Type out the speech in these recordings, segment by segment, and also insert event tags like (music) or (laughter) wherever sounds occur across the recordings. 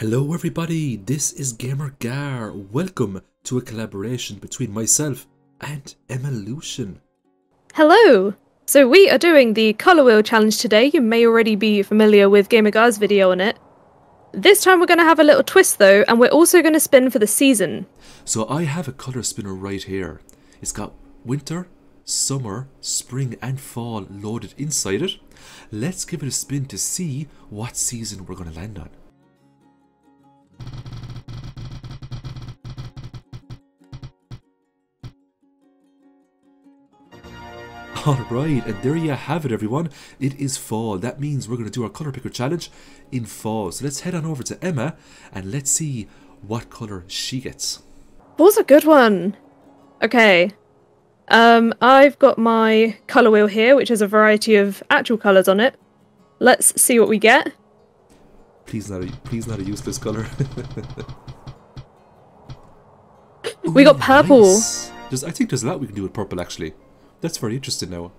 Hello everybody, this is Gamer Gar. Welcome to a collaboration between myself and Emmalution. Hello! So we are doing the Colour Wheel Challenge today. You may already be familiar with Gamer Gar's video on it. This time we're going to have a little twist though, and we're also going to spin for the season. So I have a colour spinner right here. It's got winter, summer, spring and fall loaded inside it. Let's give it a spin to see what season we're going to land on. Alright, and there you have it everyone. It is fall. That means we're going to do our colour picker challenge in fall. So let's head on over to Emma and let's see what colour she gets. Fall's a good one. Okay. Um, I've got my colour wheel here, which has a variety of actual colours on it. Let's see what we get. Please not a, please not a useless colour. (laughs) we got purple. Nice. I think there's a lot we can do with purple actually. That's very interesting now.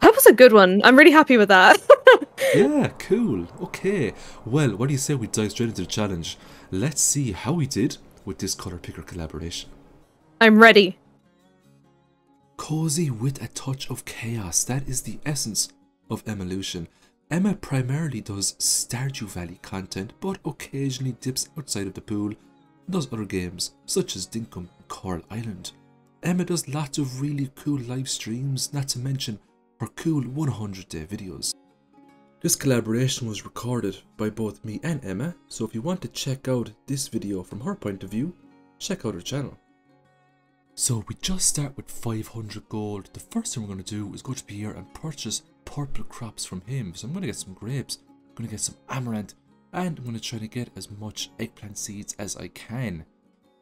Purple's a good one. I'm really happy with that. (laughs) yeah, cool. Okay. Well, what do you say we dive straight into the challenge? Let's see how we did with this colour picker collaboration. I'm ready. Cozy with a touch of chaos. That is the essence of Emmalution. Emma primarily does Stardew Valley content, but occasionally dips outside of the pool and does other games, such as Dinkum and Coral Island. Emma does lots of really cool live streams, not to mention her cool 100 day videos. This collaboration was recorded by both me and Emma, so if you want to check out this video from her point of view, check out her channel. So we just start with 500 gold. The first thing we're going to do is go to Pierre and purchase purple crops from him. So I'm going to get some grapes, I'm going to get some amaranth, and I'm going to try to get as much eggplant seeds as I can.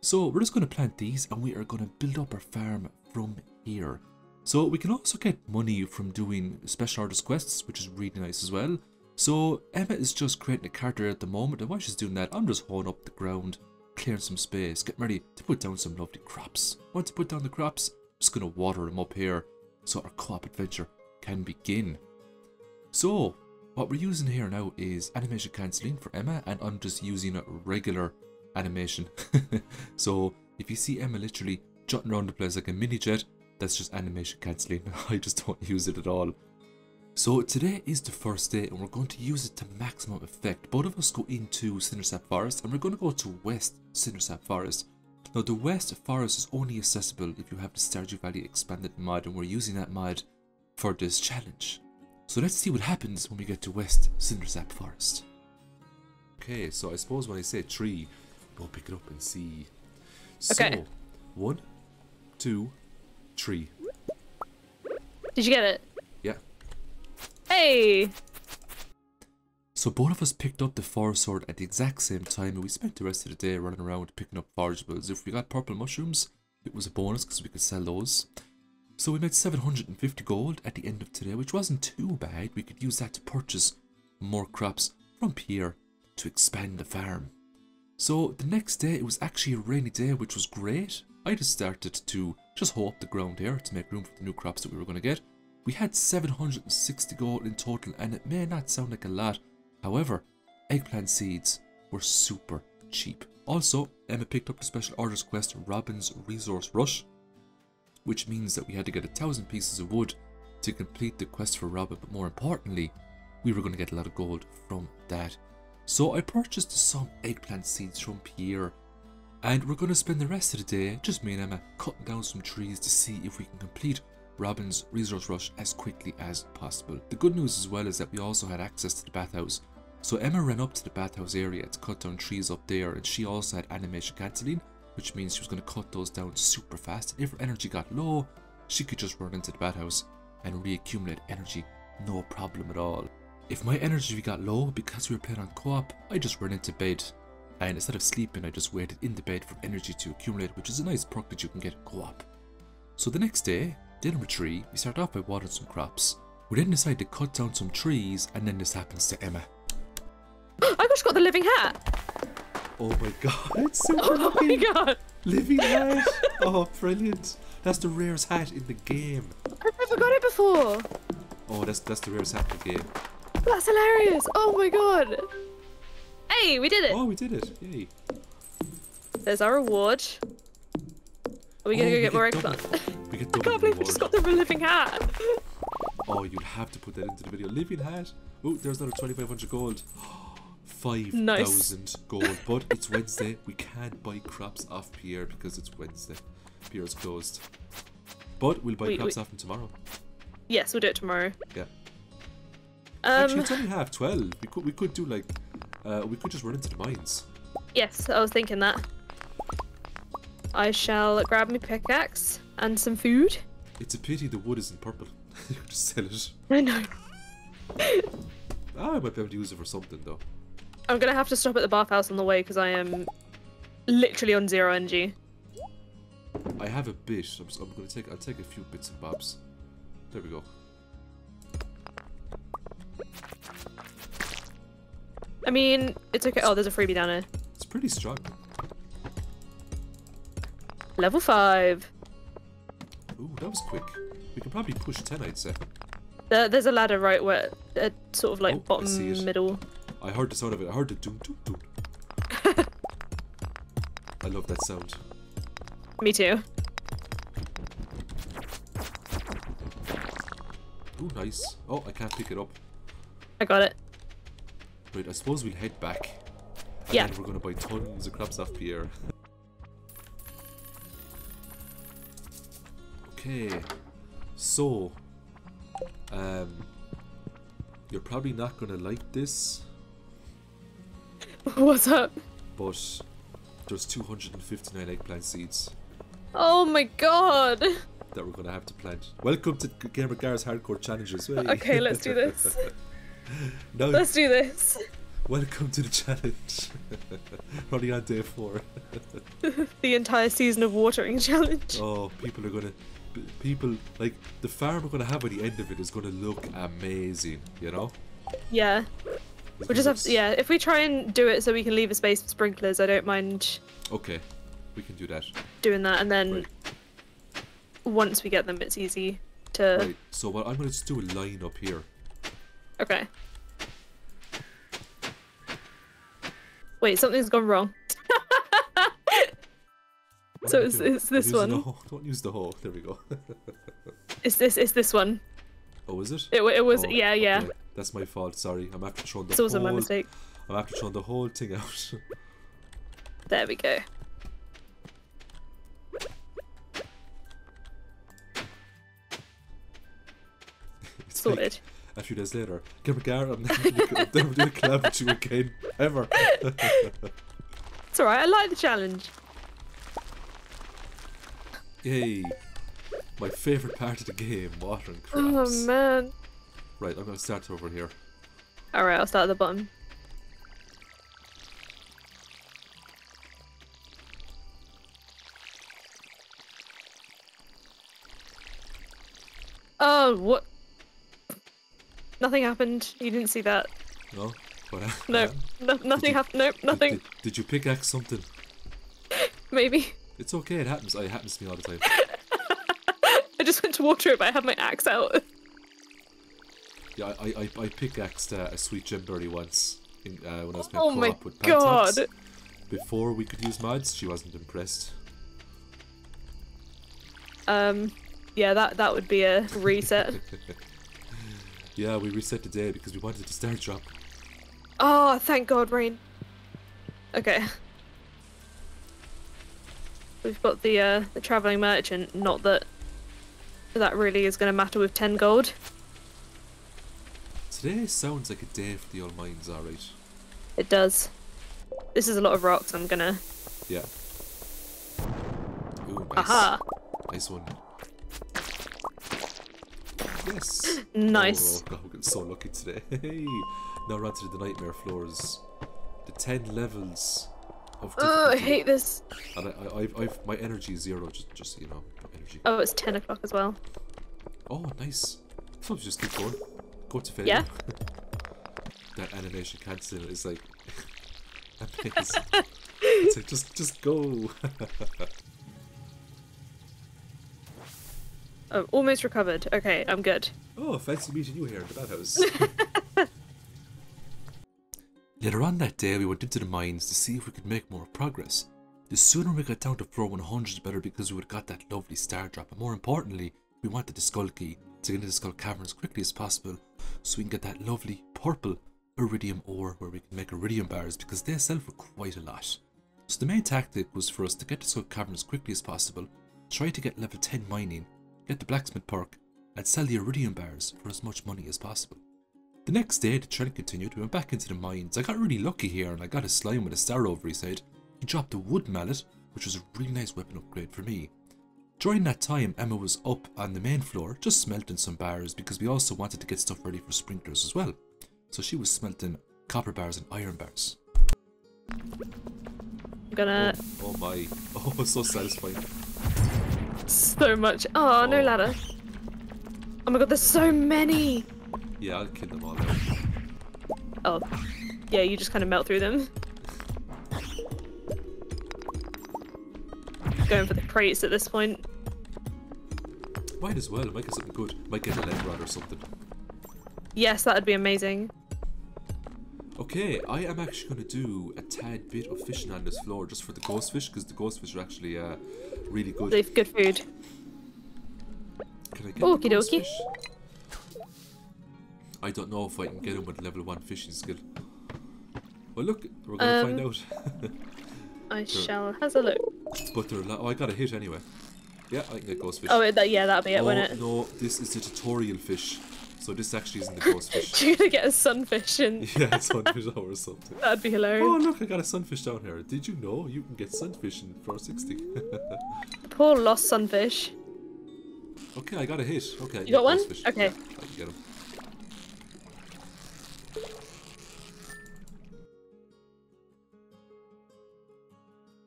So we're just going to plant these and we are going to build up our farm from here. So we can also get money from doing special artist quests, which is really nice as well. So Emma is just creating a character at the moment and while she's doing that, I'm just holding up the ground, clearing some space, getting ready to put down some lovely crops. Once I put down the crops, I'm just going to water them up here so our co-op adventure can begin. So what we're using here now is animation cancelling for Emma and I'm just using a regular animation. (laughs) so if you see Emma literally jutting around the place like a mini jet, that's just animation cancelling. (laughs) I just don't use it at all. So today is the first day and we're going to use it to maximum effect. Both of us go into Cindersap Forest and we're going to go to West Cindersap Forest. Now the West Forest is only accessible if you have the Stardew Valley expanded mod and we're using that mod for this challenge. So let's see what happens when we get to West Cindersap Forest. Okay, so I suppose when I say tree, we'll pick it up and see. Okay. So, one, two, three. Did you get it? Yeah. Hey! So both of us picked up the forest sword at the exact same time and we spent the rest of the day running around picking up forageables. If we got purple mushrooms, it was a bonus because we could sell those. So we made 750 gold at the end of today, which wasn't too bad. We could use that to purchase more crops from Pierre to expand the farm. So the next day it was actually a rainy day which was great. I just started to just hoe up the ground here to make room for the new crops that we were going to get. We had 760 gold in total and it may not sound like a lot. However, eggplant seeds were super cheap. Also, Emma picked up the special orders quest Robin's Resource Rush, which means that we had to get a thousand pieces of wood to complete the quest for Robin, but more importantly, we were going to get a lot of gold from that. So I purchased some eggplant seeds from Pierre and we're going to spend the rest of the day, just me and Emma, cutting down some trees to see if we can complete Robin's resource rush as quickly as possible. The good news as well is that we also had access to the bathhouse. So Emma ran up to the bathhouse area to cut down trees up there and she also had animation cancelling, which means she was going to cut those down super fast. If her energy got low, she could just run into the bathhouse and reaccumulate energy, no problem at all. If my energy got low because we were playing on co-op, I just ran into bed. And instead of sleeping, I just waited in the bed for energy to accumulate, which is a nice perk that you can get co-op. So the next day, day number 3, we start off by watering some crops. We then decide to cut down some trees, and then this happens to Emma. (gasps) I just got the living hat! Oh my god, it's super (laughs) Oh my god! Living hat! Oh, brilliant! That's the rarest hat in the game. I've never got it before! Oh, that's that's the rarest hat in the game. That's hilarious! Oh my god! Hey, we did it! Oh, we did it! Yay! There's our reward. Are we gonna Oh, go we get more double- eggplant? We get (laughs) I double can't believe we just got the living hat. Oh, you'll have to put that into the video. Living hat. Oh, there's another 2,500 gold. (gasps) Oh, 5,000 gold. But it's Wednesday. We can't buy crops off Pierre because it's Wednesday. Pierre's closed. But we'll buy Wait, crops wait. off him tomorrow. Yes, we'll do it tomorrow. Yeah. Actually, Um, it's only half 12. We could, we could do like. Uh, we could just run into the mines. yes, I was thinking that. I shall grab my pickaxe and some food. It's a pity the wood isn't purple. (laughs) you could just sell it. I know. Ah, I might be able to use it for something though. I'm gonna have to stop at the bathhouse on the way because I am literally on zero energy. I have a bit. I'm, I'm gonna take. I'll take a few bits and bobs. There we go. I mean, it's okay. Oh, there's a freebie down here. It's pretty strong. Level five. Ooh, that was quick. We can probably push 10, I'd say. There, there's a ladder right where, uh, sort of like Oh, bottom middle. I heard the sound of it. I heard the doom doom doom. I love that sound. Me too. Ooh, nice. Oh, I can't pick it up. I got it. Right, I suppose we'll head back. And Yeah. we're gonna buy tons of crops off Pierre. (laughs) okay. So, um, you're probably not gonna like this, (laughs) What's up? but there's 259 eggplant seeds Oh my god. that we're gonna have to plant. Welcome to Gamer Gar's Hardcore Challenges. Hey. Okay, let's do this. (laughs) no, Let's do this. welcome to the challenge. (laughs) Probably on day four. The entire season of watering challenge. Oh, people are gonna, people like the farm we're gonna have at the end of it is gonna look amazing. You know. Yeah. We'll just have to, yeah, if we try and do it so we can leave a space for sprinklers, I don't mind Okay, we can do that. doing that and then Right. once we get them it's easy to Right. So what I'm gonna just do a line up here. Okay. Wait, something's gone wrong. So it's- it's this one. Don't use the hole. There we go. (laughs) It's this it's this one. oh, is it? It, it was Oh, yeah, yeah. okay. That's my fault. Sorry. I'm after throwing the whole. my mistake. I'm after throwing the whole thing out. (laughs) There we go. Sorted. a few days later, Gamer Gar, I'm never gonna- I'm never doing a collab with you again, ever. (laughs) It's alright, I like the challenge. Yay! My favourite part of the game, watering oh, crops. Oh man. Right, I'm gonna start over here. Alright, I'll start at the bottom. Oh, what? Nothing happened. You didn't see that. No? What No, no nothing you- happened. Nope, Did, nothing. did, did you pickaxe something? (laughs) Maybe. It's okay, it happens. Oh, it happens to me all the time. (laughs) I just went to water it, but I had my axe out. (laughs) Yeah, I, I, I pickaxed uh, a sweet gemberry once in, uh, when I was playing Oh my co-op with god. Before we could use mods, she wasn't impressed. Um, yeah, that that would be a reset. (laughs) Yeah, we reset the day because we wanted to start drop. oh, thank God, rain. Okay. We've got the uh, the traveling merchant. Not that that really is going to matter with ten gold. Today sounds like a day for the old mines, alright. It does. This is a lot of rocks. I'm gonna. Yeah. Ooh, nice. Aha! Nice one. Yes. (gasps) Nice. Oh, oh God, we're getting so lucky today. (laughs) Hey. Now we're on to the nightmare floors. The ten levels of Oh, I hate this. And I, I, I've, I've, my energy is zero. Just, just so you know, energy. Oh, it's ten o'clock as well. Oh, nice. Sometimes just keep going. Go to failure. Yeah. (laughs) that animation cancelling is like (laughs) it's like (laughs) just, just go. Oh, almost recovered. Okay, I'm good. oh, fancy meeting you here in the bathhouse. Later on that day, we went into the mines to see if we could make more progress. The sooner we got down to floor 100, the better because we would have got that lovely star drop. And more importantly, we wanted the skull key to get into the skull cavern as quickly as possible so we can get that lovely purple iridium ore where we can make iridium bars because they sell for quite a lot. So the main tactic was for us to get to skull cavern as quickly as possible, try to get level 10 mining, get the blacksmith perk, and sell the iridium bars for as much money as possible. The next day, the trend continued. We went back into the mines. I got really lucky here and I got a slime with a star over his head. He dropped a wood mallet, which was a really nice weapon upgrade for me. During that time, Emma was up on the main floor, just smelting some bars because we also wanted to get stuff ready for sprinklers as well. So she was smelting copper bars and iron bars. I'm gonna. Oh, oh my. (laughs) Oh, so satisfying. So much. Oh, no Oh. ladder. Oh my god, there's so many! Yeah, I'll kill them all out. Oh. Yeah, you just kind of melt through them. Going for the crates at this point. Might as well. Might get something good. Might get a lead rod or something. Yes, that'd be amazing. Okay, I am actually going to do a tad bit of fishing on this floor just for the ghost fish because the ghost fish are actually uh, really good. They've good food. Can I get Okie the ghost dokie. fish? I don't know if I can get him with level 1 fishing skill. Well, look, we're going to find Um, out. (laughs) I shall has a look. but they're oh, I got a hit anyway. Yeah, I can get ghost fish. Oh, that, yeah, that'll be it, oh, won't it? no, this is a tutorial fish. So this actually isn't the (laughs) ghost fish. You're gonna get a sunfish and (laughs) yeah, sunfish or something. that'd be hilarious. Oh, look, I got a sunfish down here. Did you know you can get sunfish in 460? (laughs) Poor lost sunfish. okay, I got a hit. Okay, You got one? fish. Okay. Yeah, I can get him.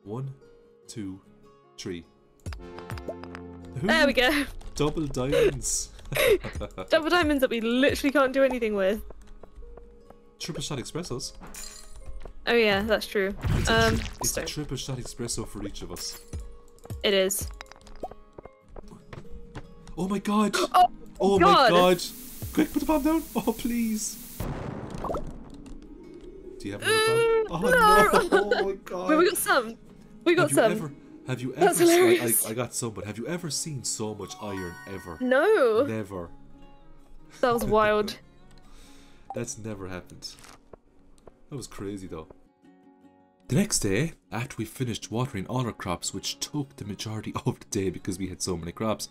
One, two, three. There we go. Double diamonds. (laughs) Double diamonds that we literally can't do anything with. triple shot expressos. Oh yeah, that's true. It's, a, Um, tri- it's a triple shot espresso for each of us. It is. Oh my god! (gasps) Oh, Oh God. my god! Quick, put the bomb down! Oh please! Do you have another bomb? Oh no! (laughs) Oh my (laughs) god! Wait, we got some. We got have you some. ever? Have you ever? That's seen- I, hilarious. I, I got some, but have you ever seen so much iron ever? No, Never. that was wild. (laughs) That's never happened. That was crazy though. The next day, after we finished watering all our crops, which took the majority (laughs) of the day because we had so many crops,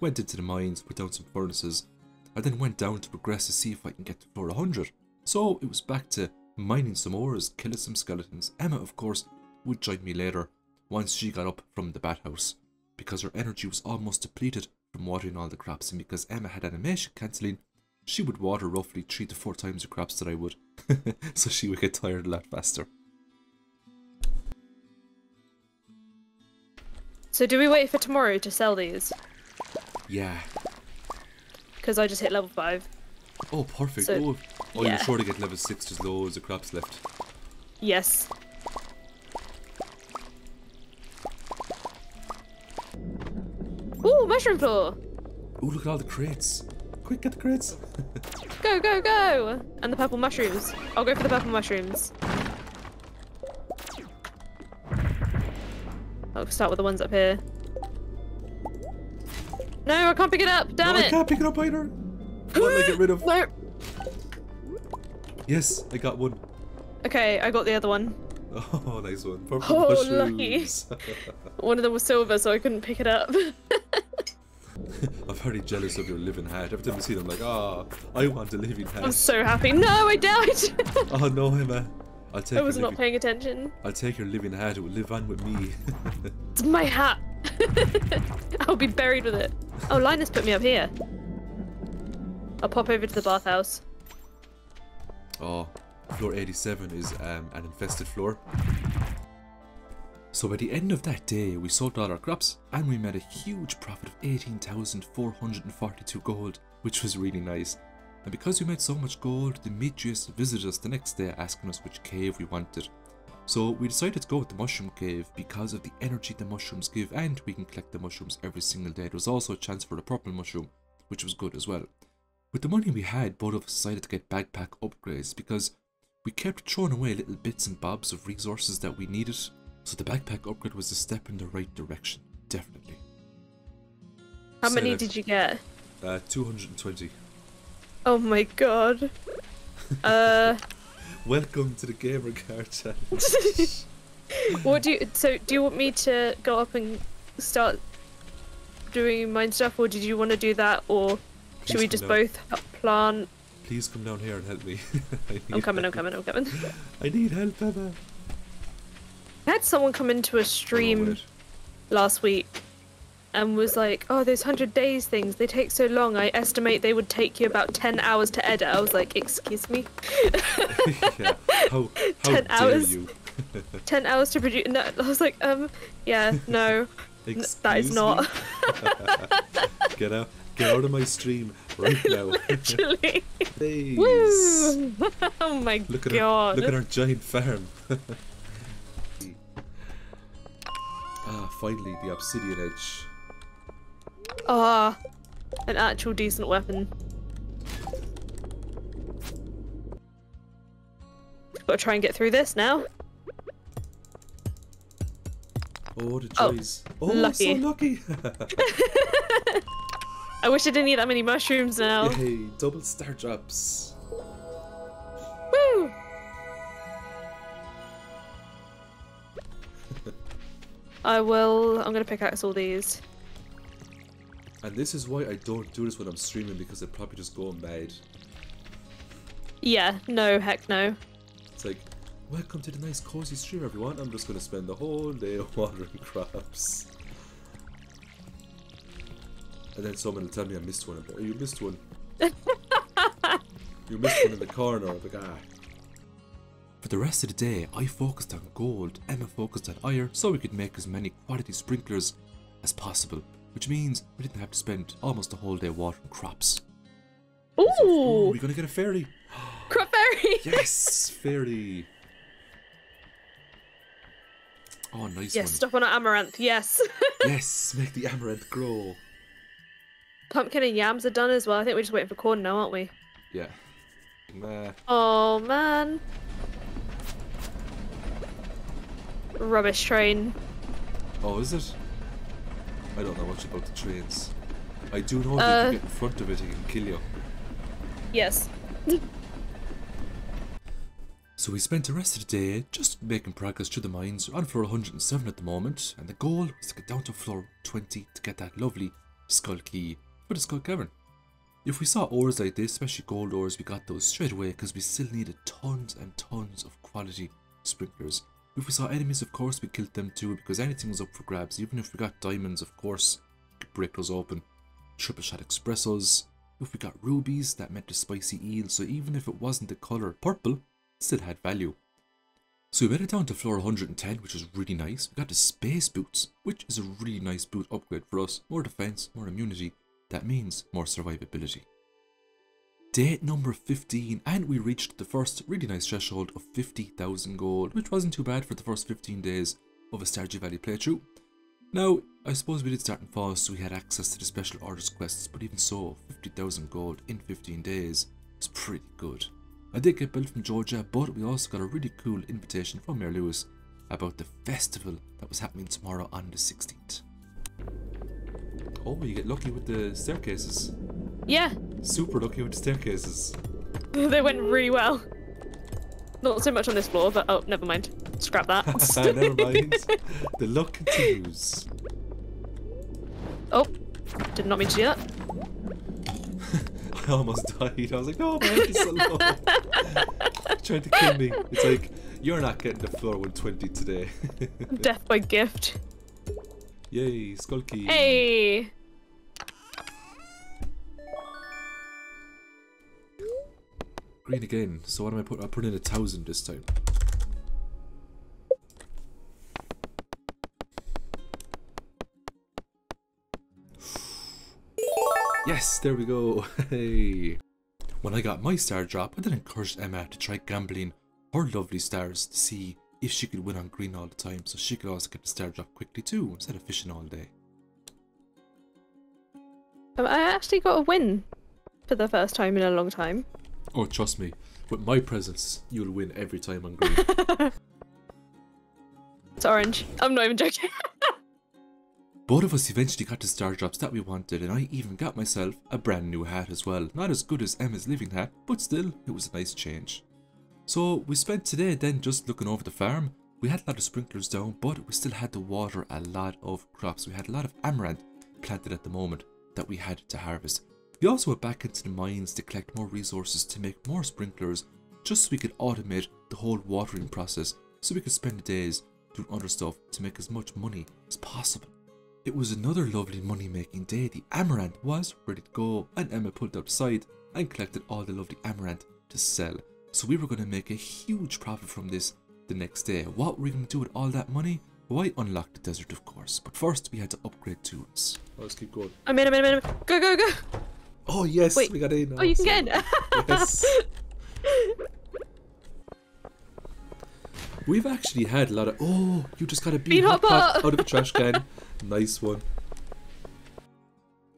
went into the mines, put down some furnaces, I then went down to progress to see if I can get to floor 100. So it was back to mining some ores, killing some skeletons. Emma, of course, would join me later once she got up from the bathhouse because her energy was almost depleted from watering all the crops, and because Emma had animation cancelling, she would water roughly three to four times the crops that I would, (laughs) so she would get tired a lot faster. So do we wait for tomorrow to sell these? Yeah. Because I just hit level five. Oh, perfect. So- oh, oh yeah. you're sure to get level six. There's loads of crops left. Yes. Ooh, mushroom floor! Oh, look at all the crates. Quick, get the crates. (laughs) Go, go, go! And the purple mushrooms. I'll go for the purple mushrooms. I'll start with the ones up here. No, I can't pick it up! Damn no, I can't pick it up either. What did I get rid of? (gasps) No! Yes, I got one. Okay, I got the other one. (laughs) Oh, nice one. Purple Oh, lucky. One of them was silver, so I couldn't pick it up. (laughs) I'm very jealous of your living hat. Every time I see them, I'm like, ah, I want a living hat. I'm so happy. No, I died! (laughs) oh no, Emma. I'll take I was not living, paying attention. I'll take your living hat. It will live on with me. It's my hat! I'll be buried with it. Oh, Linus put me up here. I'll pop over to the bathhouse. Oh, floor 87 is um, an infested floor. So by the end of that day, we sold all our crops and we made a huge profit of 18,442 gold, which was really nice. And because we made so much gold, Demetrius visited us the next day asking us which cave we wanted. So we decided to go with the mushroom cave because of the energy the mushrooms give and we can collect the mushrooms every single day. There was also a chance for the purple mushroom, which was good as well. With the money we had, both of us decided to get backpack upgrades because We kept throwing away little bits and bobs of resources that we needed, so the backpack upgrade was a step in the right direction, definitely. How Say many that. did you get? Uh, 220. Oh my god. (laughs) Uh, Welcome to the Gamer Gar Challenge. (laughs) what do you? So, do you want me to go up and start doing mine stuff, or did you want to do that, or should Please we just both plant? Please come down here and help me. (laughs) I'm coming. I'm coming. I'm coming. I need help, Emma. I had someone come into a Oh, stream wait. last week and was like, "Oh, those hundred days things, they take so long. I estimate they would take you about ten hours to edit." I was like, "Excuse me, (laughs) (laughs) yeah. How, how 10 hours? you? ten hours to produce?" No, I was like, "Um, yeah, no, that is not." Get out, get out of my stream right (laughs) now. Literally. Please. Woo! (laughs) oh my Look at god. our, look at our giant farm. (laughs) ah, finally the obsidian edge. Ah, an actual decent weapon. Gotta try and get through this now. Oh, the Oh, joys. Oh, lucky. so lucky. I wish I didn't eat that many mushrooms now. Yay, double star drops. Woo! (laughs) I will. I'm gonna pickaxe all these. And this is why I don't do this when I'm streaming because I'd probably just go mad. Yeah, no, heck no. It's like, welcome to the nice cozy stream, everyone. I'm just gonna spend the whole day (laughs) watering crops. And then someone will tell me I missed one. I'm like, oh, you missed one. (laughs) you missed one in the corner. I'm like, ah. For the rest of the day, I focused on gold, Emma focused on iron, so we could make as many quality sprinklers as possible, which means we didn't have to spend almost the whole day watering crops. Ooh, Ooh, we're gonna get a fairy! (gasps) crop fairy! (gasps) Yes, fairy! Oh, nice yes, one. stop on an amaranth. Yes. (laughs) Yes, make the amaranth grow. Pumpkin and yams are done as well. I think we're just waiting for corn now, aren't we? Yeah. Oh man. Rubbish train. Oh, is it? I don't know much about the trains. I do know that Uh. if you get in front of it, it can kill you. Yes. (laughs) So we spent the rest of the day just making progress through the mines. We're on floor 107 at the moment, and the goal was to get down to floor 20 to get that lovely skull key for it's called cavern. If we saw ores like this, especially gold ores, we got those straight away because we still needed tons and tons of quality sprinklers. If we saw enemies, of course, we killed them too because anything was up for grabs. Even if we got diamonds, of course, we could break those open. Triple shot expressos. If we got rubies, that meant the spicy eel, so even if it wasn't the colour purple, it still had value. So we made it down to floor 110, which is really nice. We got the space boots, which is a really nice boot upgrade for us. More defense, more immunity. That means more survivability. Day number 15, and we reached the first really nice threshold of 50,000 gold, which wasn't too bad for the first 15 days of a Stardew Valley playthrough. Now, I suppose we did start in fast, so we had access to the special orders quests, but even so, 50,000 gold in 15 days is pretty good. I did get built from Georgia, but we also got a really cool invitation from Mayor Lewis about the festival that was happening tomorrow on the 16th. Oh, you get lucky with the staircases. Yeah, Super lucky with the staircases. (laughs) they went really well. Not so much on this floor, but oh, never mind. Scrap that. (laughs) Never mind. (laughs) The luck continues. oh, did not mean to do that. I almost died. I was like, no, man, he's so low. Trying to kill me. It's like, you're not getting the floor 120 today. Death by gift. Yay, Skull Key. Hey. Green again. So what am I put? I put in a thousand this time. Yes, there we go. (laughs) Hey. When I got my star drop, I then encouraged Emma to try gambling her lovely stars to see if she could win on green all the time, so she could also get the star drop quickly too, instead of fishing all day. I actually got a win for the first time in a long time. Oh, trust me, With my presence, you'll win every time on green. (laughs) It's orange. I'm not even joking. (laughs) Both of us eventually got the star drops that we wanted, and I even got myself a brand new hat as well. Not as good as Emma's living hat, but still, it was a nice change. So we spent today then just looking over the farm. We had a lot of sprinklers down, but we still had to water a lot of crops. We had a lot of amaranth planted at the moment that we had to harvest. We also went back into the mines to collect more resources to make more sprinklers, just so we could automate the whole watering process, so we could spend the days doing other stuff to make as much money as possible. It was another lovely money making day. The amaranth was ready to go, and Emma pulled it outside and collected all the lovely amaranth to sell. So we were going to make a huge profit from this the next day. What were we going to do with all that money? Well, unlock the desert, of course, but first we had to upgrade tools. Let's keep going. I'm in, I'm in, I'm in. Go, go, go. Oh yes, Wait. we got in. Oh, you can get in. (laughs) Yes. We've actually had a lot of. Oh, you just got a bean Bean hot hot pot pot. out of a trash can. (laughs) nice one.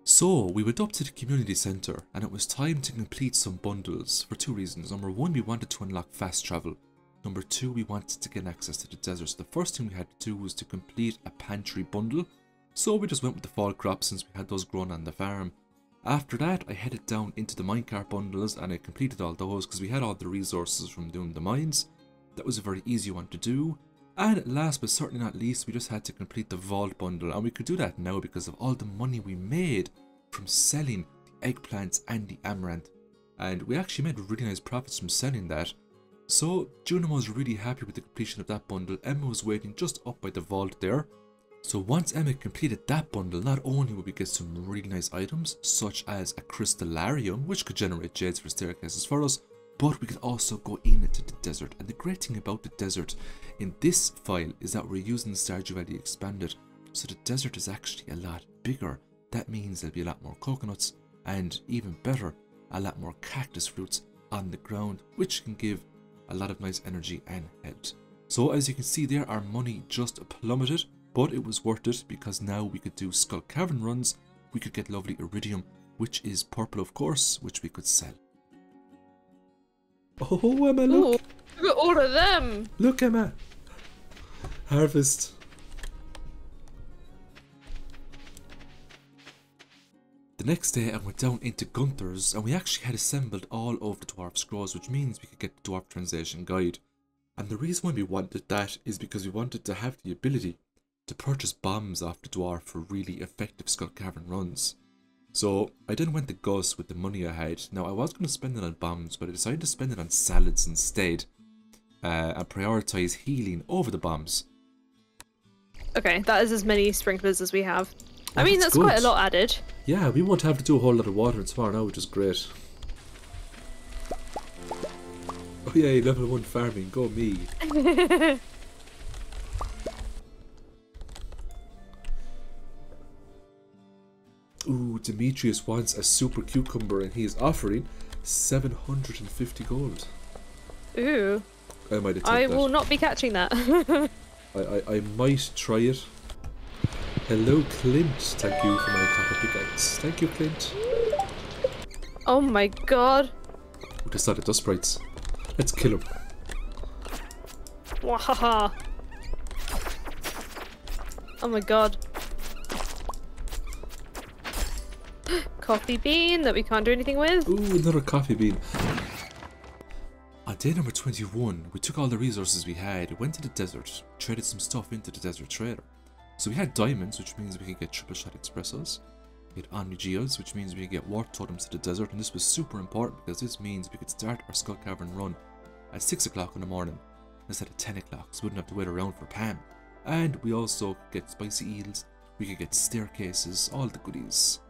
So, we went up to the community centre and it was time to complete some bundles for two reasons. Number one, we wanted to unlock fast travel. Number two, we wanted to get access to the desert. So, the first thing we had to do was to complete a pantry bundle. So, we just went with the fall crops since we had those grown on the farm. After that, I headed down into the minecart bundles and I completed all those because we had all the resources from doing the mines. That was a very easy one to do. And last but certainly not least, we just had to complete the vault bundle. And we could do that now because of all the money we made from selling the eggplants and the amaranth. And we actually made really nice profits from selling that. So Juno was really happy with the completion of that bundle. Emma was waiting just up by the vault there. So once Emma completed that bundle, not only would we get some really nice items, such as a crystalarium, which could generate jades for staircases for us, but we could also go into the desert. And the great thing about the desert in this file is that we're using the Stardew Valley Expanded, so the desert is actually a lot bigger. That means there'll be a lot more coconuts, and even better, a lot more cactus fruits on the ground, which can give a lot of nice energy and health. So as you can see there, our money just plummeted, but it was worth it because now we could do Skull Cavern runs, we could get lovely iridium, which is purple of course, which we could sell. Oh Emma, Ooh, look! look at all of them. Look Emma! Harvest. The next day I went down into Gunther's and we actually had assembled all of the dwarf scrolls which means we could get the dwarf translation guide. And the reason why we wanted that is because we wanted to have the ability to purchase bombs off the dwarf for really effective Skull Cavern runs. So I then went to Gus with the money I had. Now I was going to spend it on bombs but I decided to spend it on salads instead uh, and prioritise healing over the bombs. Okay, that is as many sprinklers as we have. I mean, that's that's quite a lot added. Yeah, we won't have to do a whole lot of water tomorrow now, which is great. Oh yeah, level 1 farming, go me. (laughs) Demetrius wants a super cucumber and he is offering 750 gold. Ooh, I might I taken will not be catching that. (laughs) I, I, I might try it. Hello, Clint. Thank you for my copper pickaxe. Thank you, Clint. oh my god. We decided dust sprites. Let's kill him. Wahaha. Oh my god. Coffee bean that we can't do anything with. Ooh, another coffee bean. On day number 21, we took all the resources we had, went to the desert, traded some stuff into the desert trader. So we had diamonds, which means we could get triple shot expressos. We had omni geodes, which means we could get warp totems to the desert, and this was super important because this means we could start our Skull Cavern run at 6 o'clock in the morning instead of 10 o'clock, so we wouldn't have to wait around for Pam. And we also could get spicy eels, we could get staircases, all the goodies.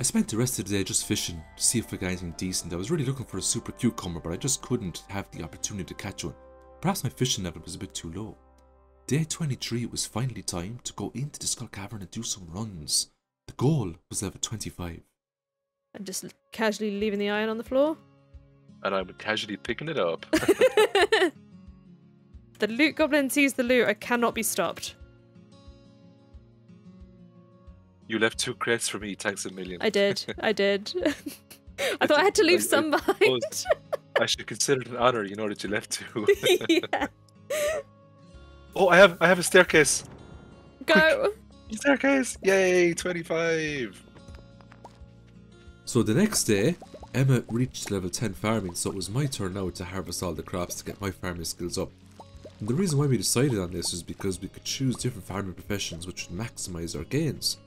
I spent the rest of the day just fishing to see if I got anything decent. I was really looking for a super cucumber, but I just couldn't have the opportunity to catch one. Perhaps my fishing level was a bit too low. Day 23 it was finally time to go into the Skull Cavern and do some runs. The goal was level 25. And just casually leaving the iron on the floor. and I'm casually picking it up. (laughs) the loot goblin sees the loot. I cannot be stopped. You left two crates for me. Thanks a million. I did. I did. (laughs) I thought I had to leave I- some I behind. suppose- I should consider it an honor, you know, that you left too. (laughs) yeah. oh, I have I have a staircase. Go. Staircase! Yay, 25. So the next day, Emma reached level 10 farming, so it was my turn now to harvest all the crops to get my farming skills up. And the reason why we decided on this is because we could choose different farming professions which would maximise our gains.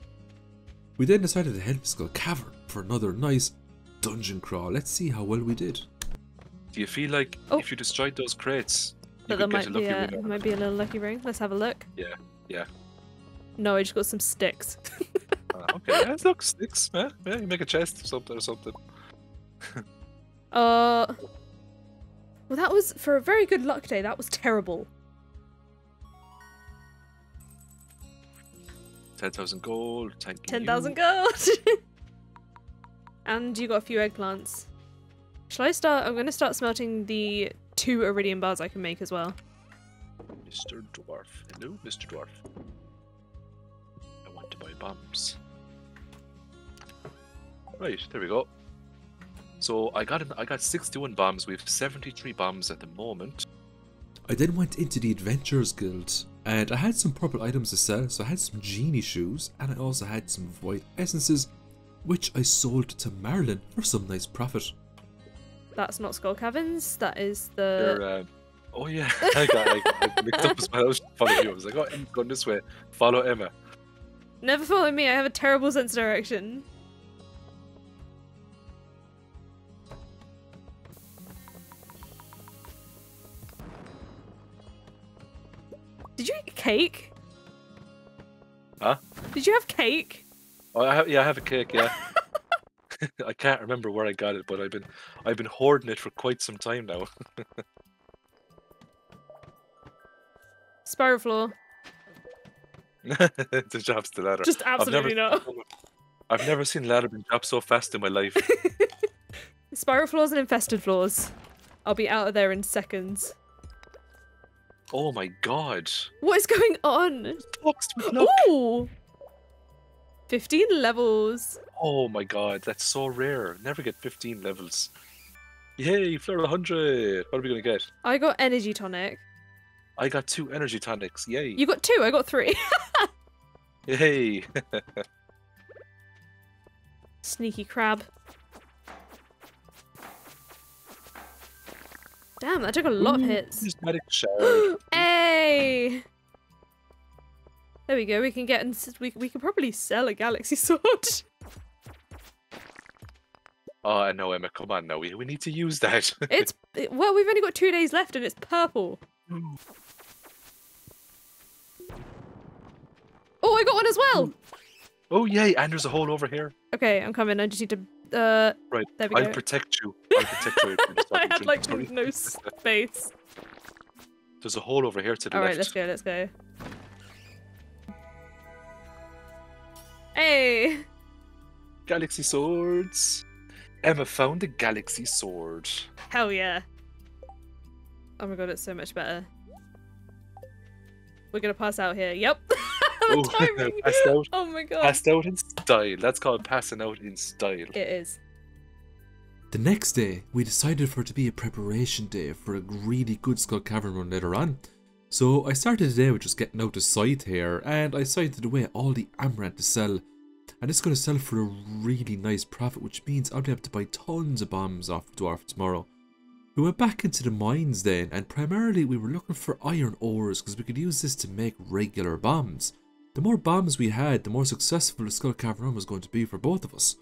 We then decided to head to Skull Cavern for another nice dungeon crawl. Let's see how well we did. Do you feel like Oh. if you destroyed those crates, you But there get a might be a, winner? might be a little lucky ring. Let's have a look. Yeah, yeah. No, I just got some sticks. (laughs) Ah, okay, yeah, look, sticks. Yeah, yeah, you make a chest or something or something. (laughs) Uh. Well, that was for a very good luck day. That was terrible. 10,000 gold, thank you. Ten thousand gold. (laughs) and you got a few eggplants. Shall I start? I'm going to start smelting the two iridium bars I can make as well. Mr. Dwarf. Hello, Mr. Dwarf. I want to buy bombs. Right, there we go. So I got an, I got 61 bombs. We have 73 bombs at the moment. I then went into the Adventurers Guild, and I had some purple items to sell, so I had some genie shoes, and I also had some void essences, which I sold to Marlon for some nice profit. That's not Skull Caverns. That is the. They're, um, oh yeah, (laughs) I got, I got mixed up as well. I was following you. I was like, oh, Emma's going this way. Follow Emma. Never follow me. I have a terrible sense of direction. Cake? Huh? Did you have cake? Oh, I have, yeah, I have a cake. Yeah. (laughs) I can't remember where I got it, but I've been I've been hoarding it for quite some time now. (laughs) Spiral floor. (laughs) the job's the ladder. Just I've never, absolutely not. I've never seen ladder been dropped so fast in my life. Spiral floors and infested floors. I'll be out of there in seconds. Oh my god. What is going on? Boxed with. Ooh! 15 levels. Oh my god, that's so rare. Never get 15 levels. Yay, floor 100. What are we gonna get? I got energy tonic. I got two energy tonics. Yay. You got two, I got three. (laughs) Yay. (laughs) Sneaky crab. Damn, that took a lot of hits. (gasps) Hey! There we go. We can get and we we could probably sell a galaxy (laughs) sword. Oh, I know, Emma. Come on now. We, we need to use that. (laughs) It's well, we've only got two days left, and it's purple. Oh, I got one as well. oh, yay. And there's a hole over here. Okay, I'm coming. I just need to. Uh, Right. there we I'll go. protect you. I'll protect you. from this I had like no space. There's a hole over here to the All right, left. let's go. Let's go. Hey! Galaxy swords. Emma found the galaxy sword. Hell yeah! Oh my god, it's so much better. We're gonna pass out here. Yep. (laughs) Oh, (laughs) passed out. Oh my god. Passed out in style. That's called passing out in style. It is. The next day, we decided for it to be a preparation day for a really good Skull Cavern run later on. So I started the day with just getting out the scythe here, and I sighted away all the amaranth to sell. And it's going to sell for a really nice profit, which means I'll be able to buy tons of bombs off Dwarf tomorrow. We went back into the mines then, and primarily we were looking for iron ores because we could use this to make regular bombs. The more bombs we had, the more successful the Skull Cavern run was going to be for both of us.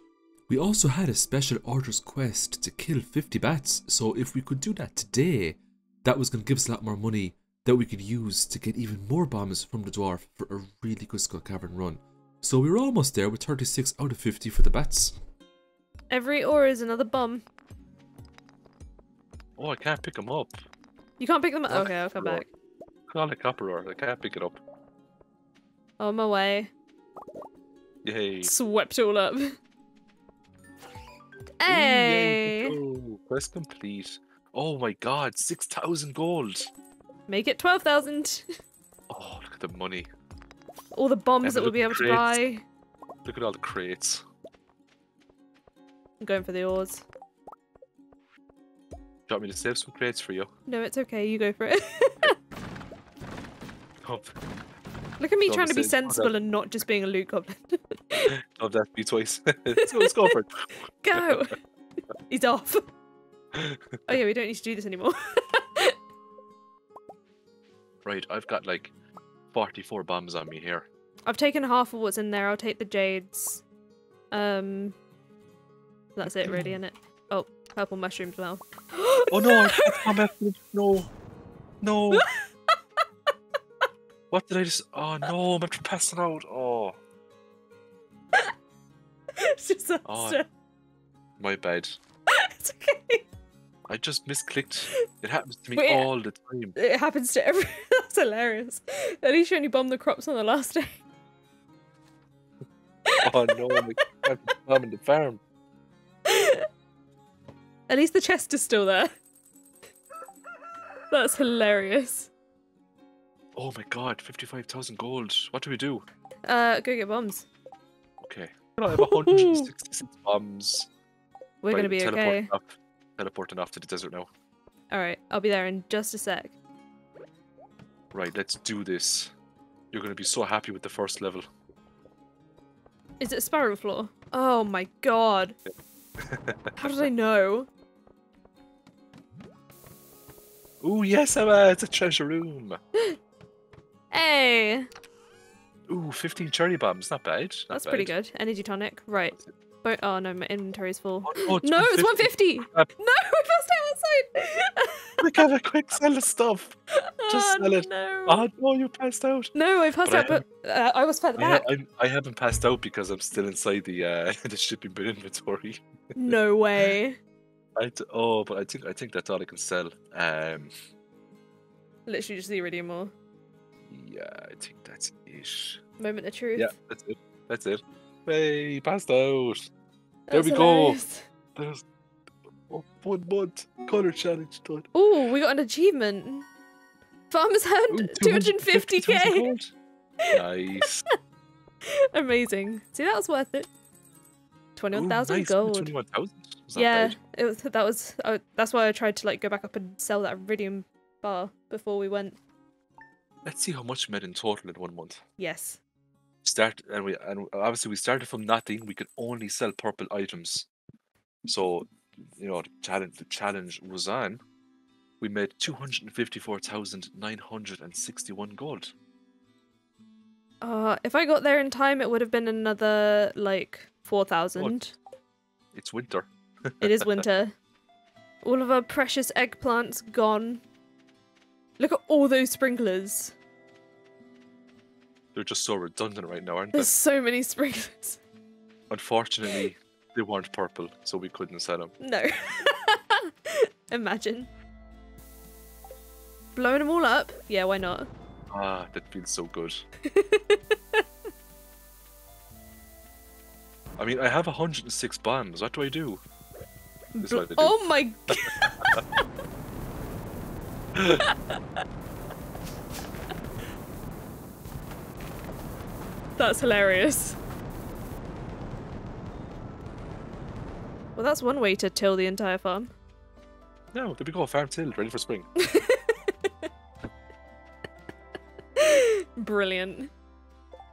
We also had a special orders quest to kill 50 bats, so if we could do that today, that was going to give us a lot more money that we could use to get even more bombs from the dwarf for a really good Skull Cavern run. So we were almost there with 36 out of 50 for the bats. Every ore is another bum. Oh, I can't pick them up. You can't pick them up. Oh, Okay, I'll come ore. back. Call a copper ore. I can't pick it up. On my way. Yay. Swept all up. (laughs) Hey! Quest complete. Oh my god, 6,000 gold. Make it 12,000. (laughs) Oh, look at the money. All the bombs that we'll be able look to buy. Look at all the crates. I'm going for the ores. you want me to save some crates for you? No, it's okay. You go for it. (laughs) Oh, Look at me Don't trying to be sensible and not just being a loot goblin. (laughs) love that be twice. let's, go, let's go for it. Go. (laughs) He's off. Oh yeah, we don't need to do this anymore. (laughs) Right, I've got like 44 bombs on me here. I've taken half of what's in there. I'll take the jades. Um, that's it, really, isn't it? Oh, purple mushrooms. Well. (gasps) Oh no, I can't. No. No. (laughs) what did I just. Oh no, I'm passing out. Oh, it's disaster. Oh. My bad. (laughs) it's okay. I just misclicked. It happens to me Wait. all the time. It happens to every. (laughs) that's hilarious. At least you only bombed the crops on the last day. (laughs) Oh no, I'm in the farm. At least the chest is still there. That's hilarious. Oh my god, 55,000 gold. What do we do? Uh, go get bombs. Okay. I have 166 bombs. We're gonna be teleporting okay. Off, teleporting off to the desert now. All right, I'll be there in just a sec. Right, let's do this. You're gonna be so happy with the first level. Is it a spiral floor? Oh my god. (laughs) How did I know? Ooh, yes, Emma, it's a treasure room. (gasps) Hey, Ooh, 15 cherry bombs, not bad. Not that's pretty good. Energy tonic. Right. Bo- oh no, my inventory's full. Oh, no, No, it's 150. Crap. (laughs) (laughs) No, I passed out outside. (laughs) Quick, Emma, quick, sell the stuff. Just oh, sell it. No. Oh no, you passed out. no, I passed But I out, but uh, I was further I, back. I'm, I haven't passed out because I'm still inside the uh, the shipping bin inventory. No way. I d- oh, but I think I think that's all I can sell. Um, Literally just the iridium ore. yeah, I think that's it. Moment of truth. Yeah, that's it. That's it. Hey, passed out. there we go. There's one month color challenge done. Oh, we got an achievement. Farmer's Hand, 250k. Nice. (laughs) Amazing. See, that was worth it. 21,000 nice. gold. 21,000. Yeah, bad. it was. That was. Uh, that's why I tried to like go back up and sell that iridium bar before we went. Let's see how much we made in total in one month. Yes. Start and we and obviously we started from nothing. We could only sell purple items. So, you know, the challenge the challenge was on. We made two hundred and fifty-four thousand nine hundred and sixty-one gold. Uh, if I got there in time, it would have been another like four thousand. It's winter. It is (laughs) winter. All of our precious eggplants gone. Look at all those sprinklers. They're just so redundant right now, aren't There's they? so many sprinklers. Unfortunately, they weren't purple, so we couldn't sell them. No. (laughs) Imagine. Blowing them all up? Yeah, why not? Ah, that feels so good. (laughs) I mean, I have 106 bombs. What do I do? This is Bl- what I do. oh my (laughs) That's hilarious. Well, that's one way to till the entire farm. No, there we go. Farm tilled, ready for spring. (laughs) Brilliant.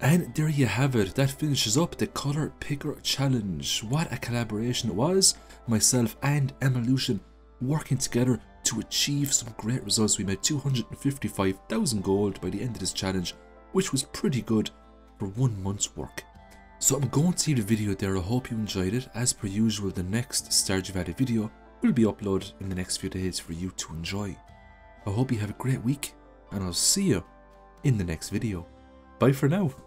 And there you have it, that finishes up the Colour Picker Challenge. What a collaboration it was, myself and Emmalution working together to achieve some great results. We made 255,000 gold by the end of this challenge, which was pretty good for one month's work. So I'm going to leave the video there, I hope you enjoyed it. As per usual, the next Stardew Valley video will be uploaded in the next few days for you to enjoy. I hope you have a great week, and I'll see you in the next video. Bye for now.